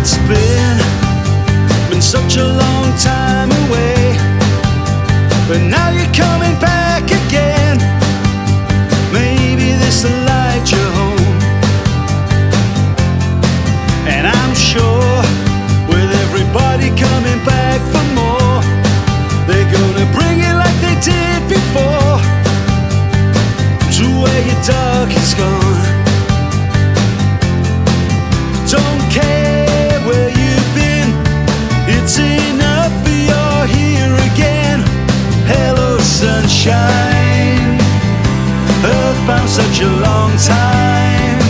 it's been, been such a long time away. But now you're coming back again. Maybe this'll light you home. And I'm sure with everybody coming back for more, they're gonna bring it like they did before. To where your dark is gone. Sunshine. Earthbound such a long time,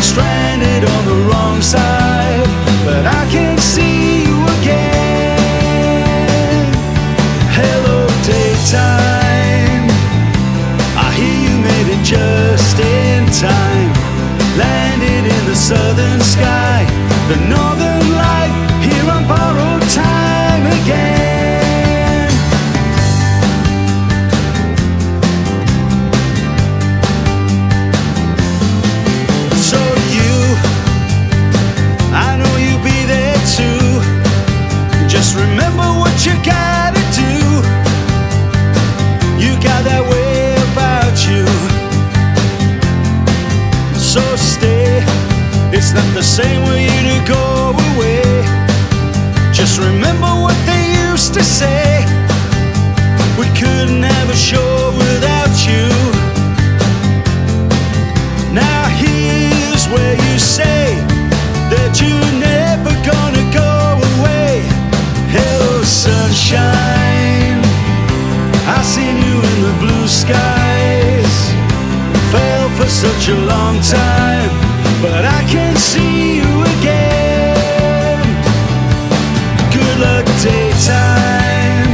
stranded on the wrong side, but I can see you again. Hello, daytime. I hear you made it just in time. Landed in the southern sky, the northern light, here on borrowed remember what you gotta do. You got that way about you. So stay. It's not the same way you to go away. Just remember what they used to say. We couldn't have a show without you. Skies. Fell for such a long time, but I can see you again. Good luck, daytime.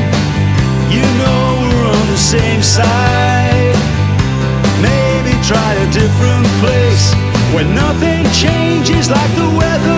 You know we're on the same side. Maybe try a different place where nothing changes like the weather